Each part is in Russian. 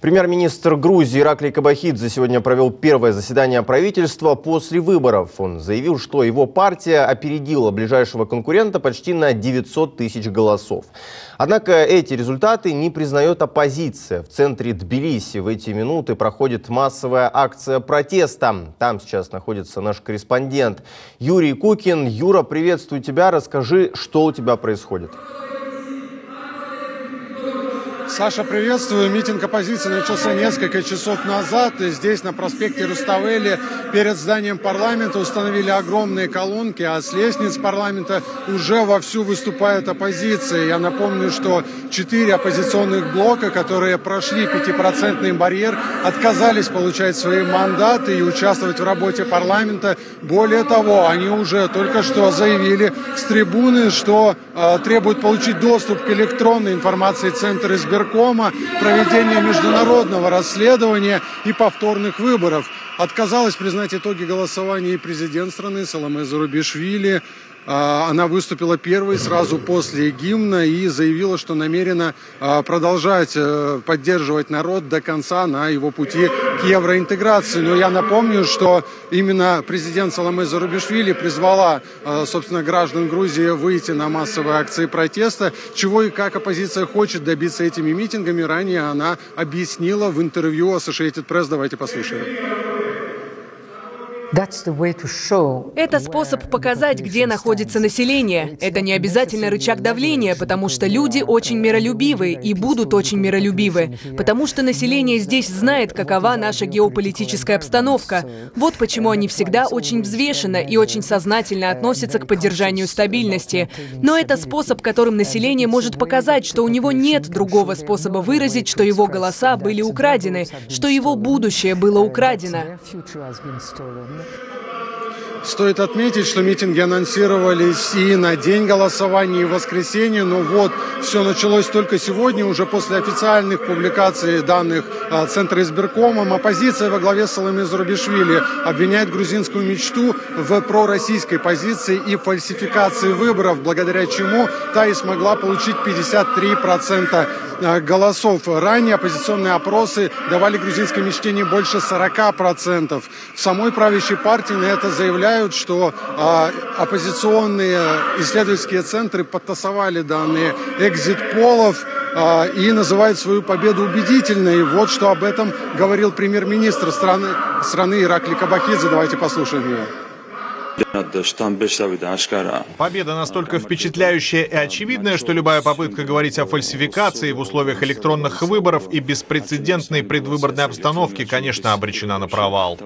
Премьер-министр Грузии Ираклий Кабахидзе сегодня провел первое заседание правительства после выборов. Он заявил, что его партия опередила ближайшего конкурента почти на 900 тысяч голосов. Однако эти результаты не признает оппозиция. В центре Тбилиси в эти минуты проходит массовая акция протеста. Там сейчас находится наш корреспондент Юрий Кукин. Юра, приветствую тебя. Расскажи, что у тебя происходит. Саша, приветствую. Митинг оппозиции начался несколько часов назад. И здесь, на проспекте Руставели, перед зданием парламента установили огромные колонки, а с лестниц парламента уже вовсю выступает оппозиция. Я напомню, что четыре оппозиционных блока, которые прошли пятипроцентный барьер, отказались получать свои мандаты и участвовать в работе парламента. Более того, они уже только что заявили с трибуны, что э, требуют получить доступ к электронной информации Центра избиркома избиркома, проведение международного расследования и повторных выборов. Отказалась признать итоги голосования и президент страны Саламе Зарубишвили, она выступила первой сразу после гимна и заявила, что намерена а, продолжать э, поддерживать народ до конца на его пути к евроинтеграции. Но я напомню, что именно президент Саламе Зарубишвили призвала, а, собственно, граждан Грузии выйти на массовые акции протеста, чего и как оппозиция хочет добиться этими митингами. Ранее она объяснила в интервью Associated Press. Давайте послушаем. Это способ показать, где находится население. Это не обязательно рычаг давления, потому что люди очень миролюбивы и будут очень миролюбивы, потому что население здесь знает, какова наша геополитическая обстановка. Вот почему они всегда очень взвешенно и очень сознательно относятся к поддержанию стабильности. Но это способ, которым население может показать, что у него нет другого способа выразить, что его голоса были украдены, что его будущее было украдено. Amen. Стоит отметить, что митинги анонсировались и на день голосования, и в воскресенье, но вот все началось только сегодня, уже после официальных публикаций данных а, Центра избиркомом. Оппозиция во главе с Саламе Зарубишвили обвиняет грузинскую мечту в пророссийской позиции и фальсификации выборов, благодаря чему та и смогла получить 53% а, голосов. Ранее оппозиционные опросы давали грузинской мечте не больше 40%. В самой правящей партии на это заявляют, что а, оппозиционные исследовательские центры подтасовали данные экзит-полов а, и называют свою победу убедительной. Вот что об этом говорил премьер-министр страны, страны Иракли Кабахидзе. Давайте послушаем его. Победа настолько впечатляющая и очевидная, что любая попытка говорить о фальсификации в условиях электронных выборов и беспрецедентной предвыборной обстановки, конечно, обречена на провал.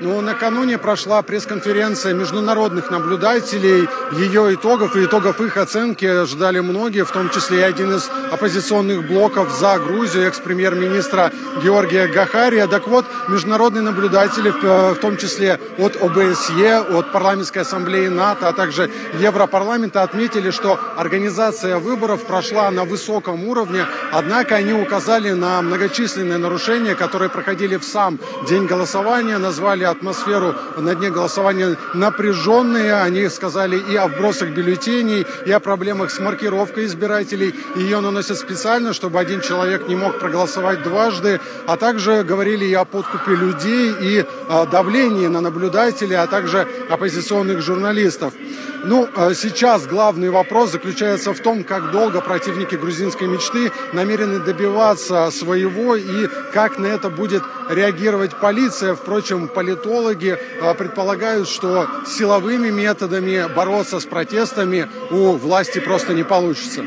Ну, накануне прошла пресс-конференция международных наблюдателей. Ее итогов и итогов их оценки ждали многие, в том числе и один из оппозиционных блоков за Грузию, экс-премьер-министра Георгия Гахария. Так вот, международные наблюдатели, в том числе от ОБСЕ, от Парламентской ассамблеи НАТО, а также Европарламента, отметили, что организация выборов прошла на высоком уровне, однако они указали на многочисленные нарушения, которые проходили в сам день голосования, назвали назвали атмосферу на дне голосования напряженной. Они сказали и о вбросах бюллетеней, и о проблемах с маркировкой избирателей. Ее наносят специально, чтобы один человек не мог проголосовать дважды. А также говорили и о подкупе людей, и о давлении на наблюдателей, а также оппозиционных журналистов. Ну, а сейчас главный вопрос заключается в том, как долго противники грузинской мечты намерены добиваться своего и как на это будет реагировать полиция. Впрочем, политологи а, предполагают, что силовыми методами бороться с протестами у власти просто не получится.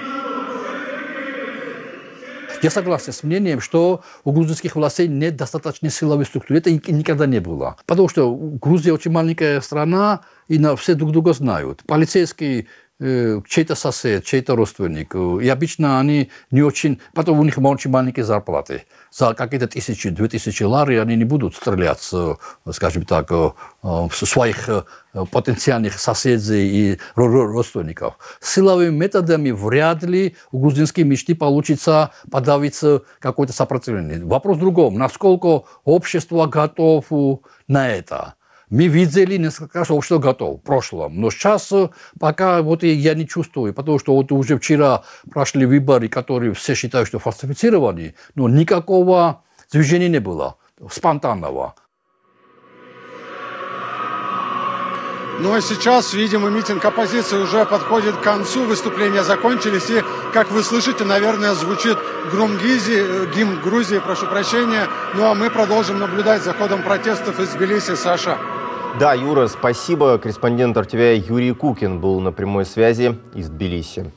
Я согласен с мнением, что у грузинских властей нет достаточной силовой структуры. Это никогда не было. Потому что Грузия очень маленькая страна, и все друг друга знают. Полицейский э, чей-то сосед, чей-то родственник. И обычно они не очень... Потом у них очень маленькие зарплаты за какие-то тысячи, две тысячи лари они не будут стрелять, скажем так, своих потенциальных соседей и родственников. Силовыми методами вряд ли у грузинской мечты получится подавить какое-то сопротивление. Вопрос в другом. Насколько общество готово на это? Мы видели несколько раз, что готов в прошлом. Но сейчас э, пока вот я не чувствую, потому что вот уже вчера прошли выборы, которые все считают, что фальсифицированы, но никакого движения не было спонтанного. Ну а сейчас, видимо, митинг оппозиции уже подходит к концу, выступления закончились, и, как вы слышите, наверное, звучит Грумгизи, э, гимн Грузии, прошу прощения. Ну а мы продолжим наблюдать за ходом протестов из Тбилиси, Саша. Да, Юра, спасибо. Корреспондент РТВ Юрий Кукин был на прямой связи из Тбилиси.